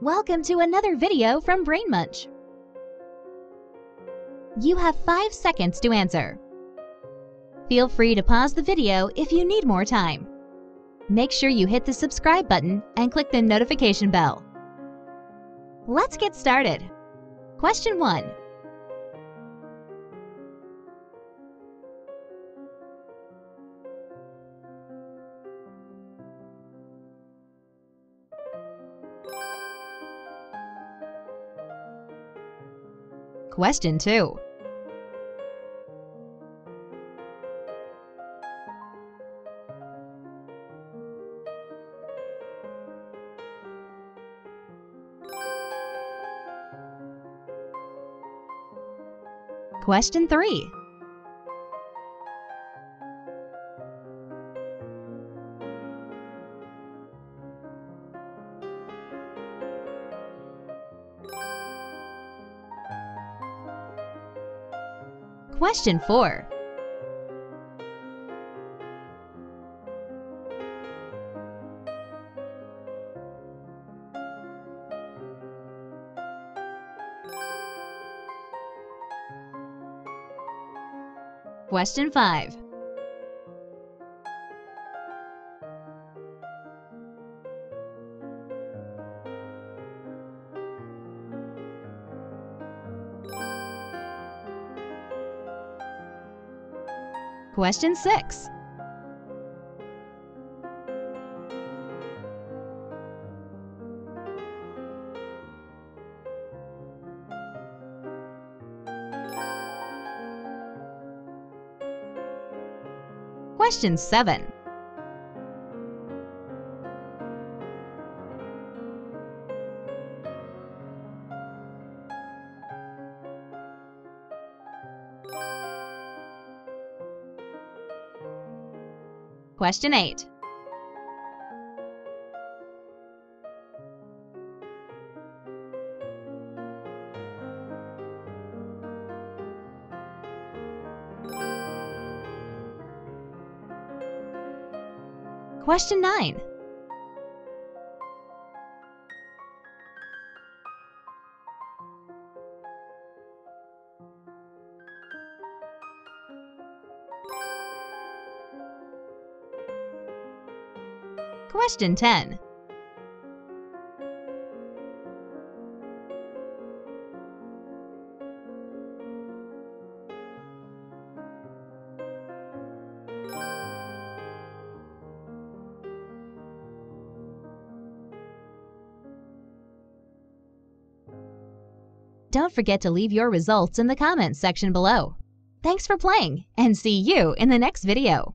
Welcome to another video from Brain Munch. You have 5 seconds to answer. Feel free to pause the video if you need more time. Make sure you hit the subscribe button and click the notification bell. Let's get started. Question 1. Question 2. Question 3. Question 4. Question 5. Question 6. Question 7. Question 8. Question 9. Question 10. Don't forget to leave your results in the comments section below. Thanks for playing and see you in the next video.